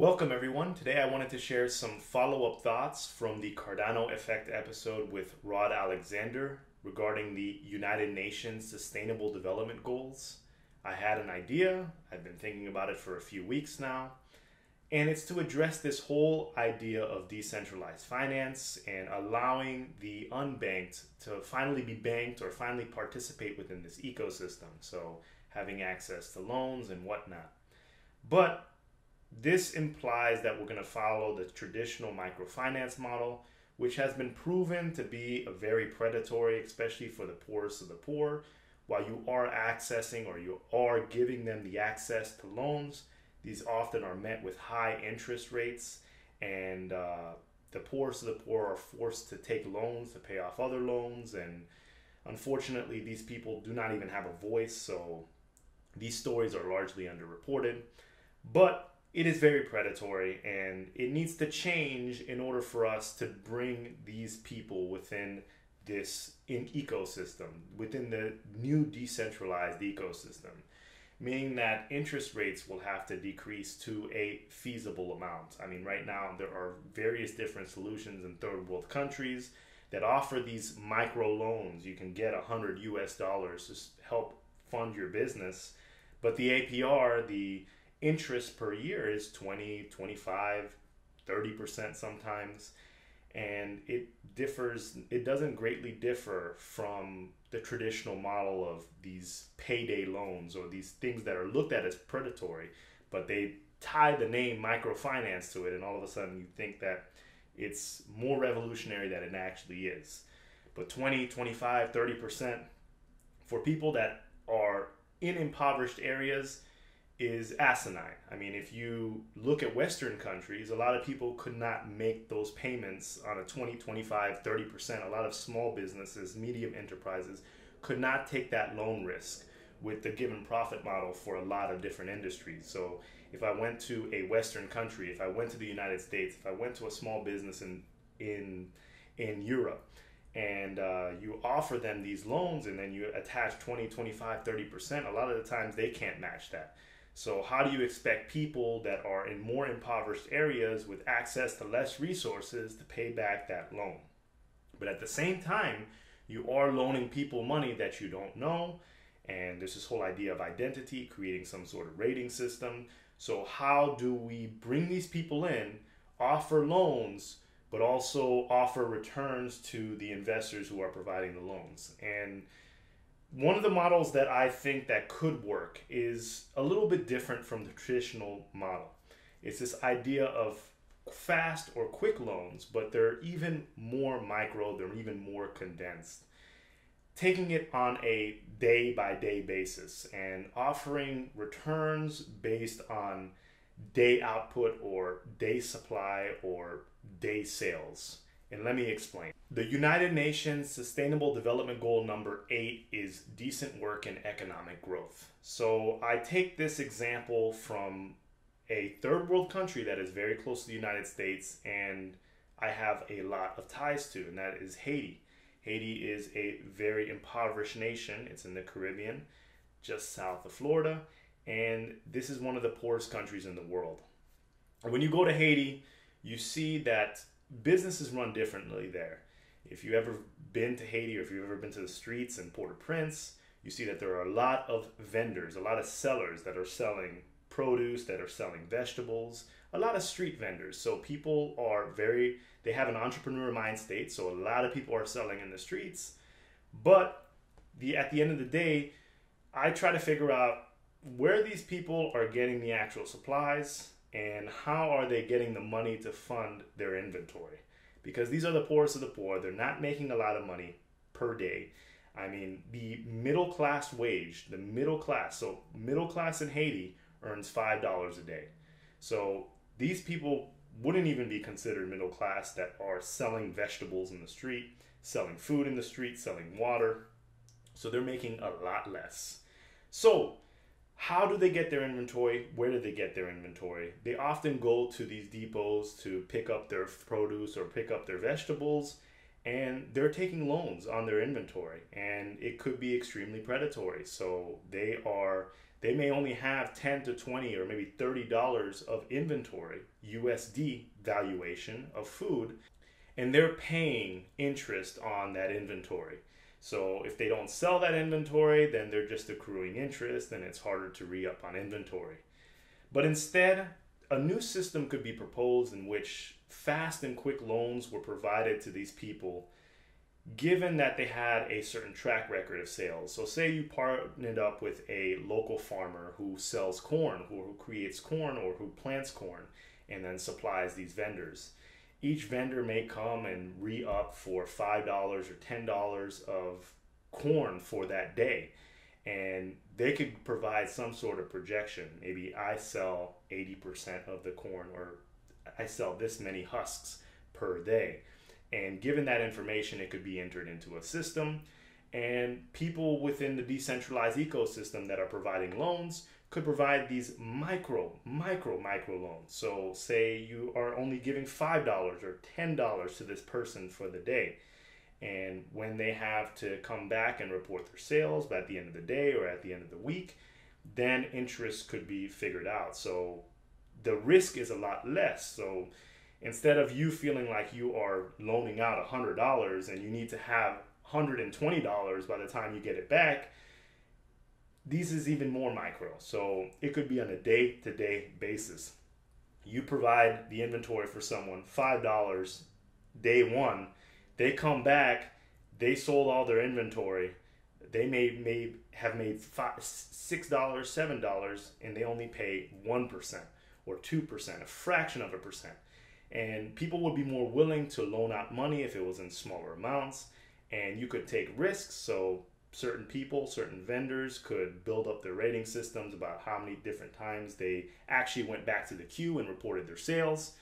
Welcome, everyone. Today I wanted to share some follow up thoughts from the Cardano Effect episode with Rod Alexander regarding the United Nations Sustainable Development Goals. I had an idea, I've been thinking about it for a few weeks now, and it's to address this whole idea of decentralized finance and allowing the unbanked to finally be banked or finally participate within this ecosystem. So, having access to loans and whatnot. But this implies that we're going to follow the traditional microfinance model, which has been proven to be a very predatory, especially for the poorest of the poor. While you are accessing or you are giving them the access to loans, these often are met with high interest rates, and uh, the poorest of the poor are forced to take loans to pay off other loans. And unfortunately, these people do not even have a voice, so these stories are largely underreported. But it is very predatory and it needs to change in order for us to bring these people within this in ecosystem within the new decentralized ecosystem meaning that interest rates will have to decrease to a feasible amount. I mean right now there are various different solutions in third world countries that offer these micro loans. You can get 100 us dollars to help fund your business but the apr the interest per year is 20, 25, 30% sometimes. And it differs, it doesn't greatly differ from the traditional model of these payday loans or these things that are looked at as predatory, but they tie the name microfinance to it, and all of a sudden you think that it's more revolutionary than it actually is. But 20, 25, 30% for people that are in impoverished areas, is asinine. I mean, if you look at Western countries, a lot of people could not make those payments on a 20, 25, 30%. A lot of small businesses, medium enterprises could not take that loan risk with the given profit model for a lot of different industries. So if I went to a Western country, if I went to the United States, if I went to a small business in in in Europe, and uh, you offer them these loans and then you attach 20 25 30% a lot of the times they can't match that so, how do you expect people that are in more impoverished areas with access to less resources to pay back that loan? But at the same time, you are loaning people money that you don't know. And there's this whole idea of identity, creating some sort of rating system. So, how do we bring these people in, offer loans, but also offer returns to the investors who are providing the loans? And one of the models that I think that could work is a little bit different from the traditional model. It's this idea of fast or quick loans, but they're even more micro, they're even more condensed. Taking it on a day by day basis and offering returns based on day output or day supply or day sales. And let me explain. The United Nations Sustainable Development Goal number eight is decent work and economic growth. So I take this example from a third world country that is very close to the United States and I have a lot of ties to, and that is Haiti. Haiti is a very impoverished nation. It's in the Caribbean, just south of Florida, and this is one of the poorest countries in the world. when you go to Haiti, you see that businesses run differently there. If you've ever been to Haiti or if you've ever been to the streets in Port-au-Prince, you see that there are a lot of vendors, a lot of sellers that are selling produce, that are selling vegetables, a lot of street vendors. So people are very, they have an entrepreneur mind state. So a lot of people are selling in the streets. But the at the end of the day, I try to figure out where these people are getting the actual supplies, and how are they getting the money to fund their inventory? Because these are the poorest of the poor. They're not making a lot of money per day. I mean, the middle class wage, the middle class, so middle class in Haiti earns $5 a day. So these people wouldn't even be considered middle class that are selling vegetables in the street, selling food in the street, selling water. So they're making a lot less. So how do they get their inventory? Where do they get their inventory? They often go to these depots to pick up their produce or pick up their vegetables, and they're taking loans on their inventory, and it could be extremely predatory. So they are they may only have 10 to 20 or maybe $30 of inventory, USD valuation of food, and they're paying interest on that inventory. So if they don't sell that inventory, then they're just accruing interest and it's harder to re up on inventory. But instead, a new system could be proposed in which fast and quick loans were provided to these people given that they had a certain track record of sales. So, say you partnered up with a local farmer who sells corn, who, who creates corn, or who plants corn and then supplies these vendors. Each vendor may come and re up for $5 or $10 of corn for that day. And they could provide some sort of projection. Maybe I sell 80% of the corn, or I sell this many husks per day and given that information, it could be entered into a system. And people within the decentralized ecosystem that are providing loans could provide these micro, micro, micro loans. So, say you are only giving $5 or $10 to this person for the day. And when they have to come back and report their sales by the end of the day or at the end of the week, then interest could be figured out. So, the risk is a lot less. So, instead of you feeling like you are loaning out $100 and you need to have $120 by the time you get it back, these is even more micro. So it could be on a day to day basis. You provide the inventory for someone, $5 day one, they come back, they sold all their inventory. They may, may have made five, $6, $7, and they only pay 1% or 2%, a fraction of a percent and people would be more willing to loan out money if it was in smaller amounts and you could take risks so certain people certain vendors could build up their rating systems about how many different times they actually went back to the queue and reported their sales.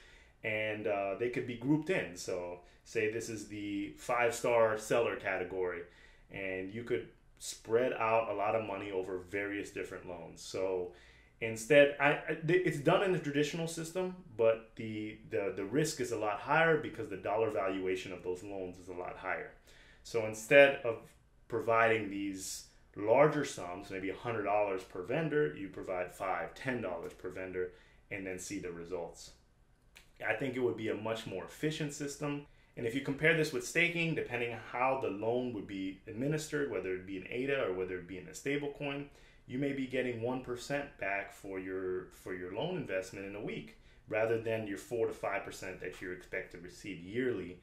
And uh, they could be grouped in. So say this is the five star seller category and you could spread out a lot of money over various different loans. So Instead, I, it's done in the traditional system, but the, the, the risk is a lot higher because the dollar valuation of those loans is a lot higher. So instead of providing these larger sums, maybe $100 per vendor, you provide $5, $10 per vendor, and then see the results. I think it would be a much more efficient system. And if you compare this with staking, depending on how the loan would be administered, whether it be an ADA or whether it be in a stablecoin, you may be getting 1% back for your for your loan investment in a week rather than your 4 to 5% that you expect to receive yearly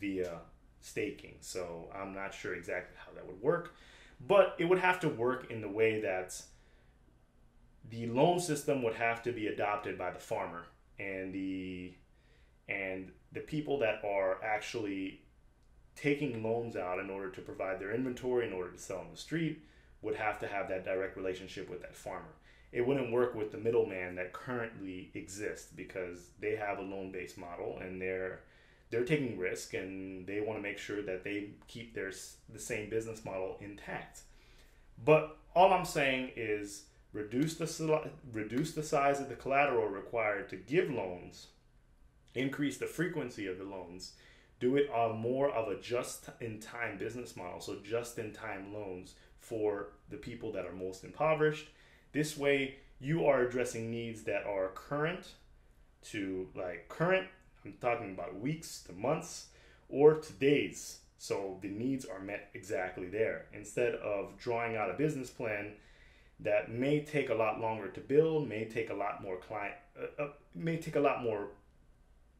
via staking. So I'm not sure exactly how that would work, but it would have to work in the way that the loan system would have to be adopted by the farmer and the and the people that are actually taking loans out in order to provide their inventory in order to sell on the street would have to have that direct relationship with that farmer. It wouldn't work with the middleman that currently exists because they have a loan based model and they're they're taking risk and they want to make sure that they keep their the same business model intact. But all I'm saying is reduce the reduce the size of the collateral required to give loans, increase the frequency of the loans, do it on more of a just in time business model, so just in time loans for the people that are most impoverished. This way, you are addressing needs that are current to like current, I'm talking about weeks to months or to days. So the needs are met exactly there. Instead of drawing out a business plan that may take a lot longer to build, may take a lot more client, uh, uh, may take a lot more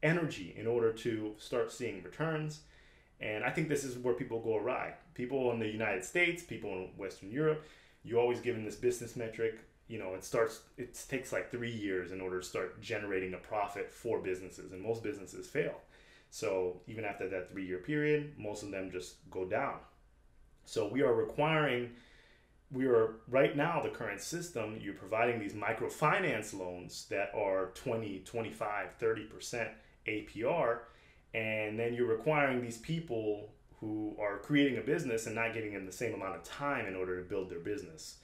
energy in order to start seeing returns and I think this is where people go awry. People in the United States, people in Western Europe, you always given this business metric. You know, it starts. It takes like three years in order to start generating a profit for businesses, and most businesses fail. So even after that three-year period, most of them just go down. So we are requiring. We are right now the current system. You're providing these microfinance loans that are 20, 25, 30 percent APR and then you're requiring these people who are creating a business and not giving them the same amount of time in order to build their business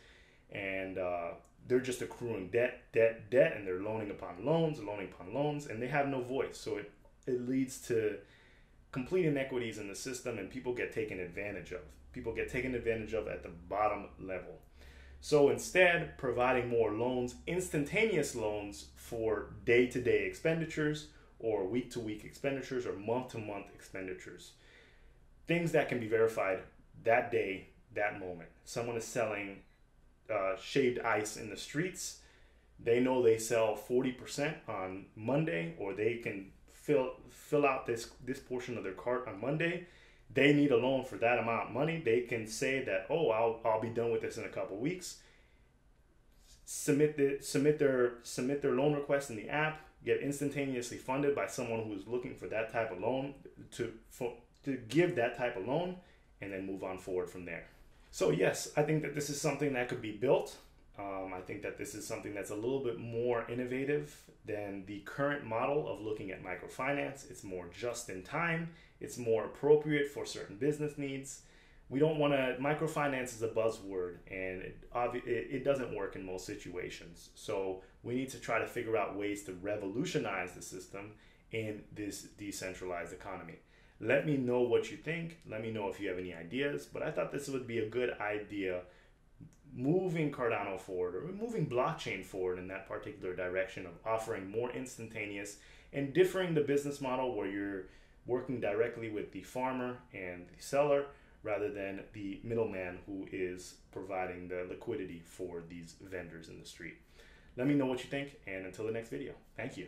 and uh, they're just accruing debt debt debt and they're loaning upon loans loaning upon loans and they have no voice so it, it leads to complete inequities in the system and people get taken advantage of people get taken advantage of at the bottom level So instead, providing more loans, instantaneous loans for day to day expenditures or week to week expenditures or month to month expenditures. Things that can be verified that day, that moment. Someone is selling uh, shaved ice in the streets. They know they sell 40% on Monday, or they can fill fill out this this portion of their cart on Monday. They need a loan for that amount of money. They can say that, oh, I'll, I'll be done with this in a couple weeks. Submit the submit their submit their loan request in the app get instantaneously funded by someone who is looking for that type of loan to for, to give that type of loan and then move on forward from there. So yes, I think that this is something that could be built. Um, I think that this is something that's a little bit more innovative than the current model of looking at microfinance. It's more just in time. It's more appropriate for certain business needs we don't want to microfinance is a buzzword and it, it, it doesn't work in most situations so we need to try to figure out ways to revolutionize the system in this decentralized economy let me know what you think let me know if you have any ideas but i thought this would be a good idea moving cardano forward or moving blockchain forward in that particular direction of offering more instantaneous and differing the business model where you're working directly with the farmer and the seller rather than the middleman who is providing the liquidity for these vendors in the street. Let me know what you think, and until the next video, thank you.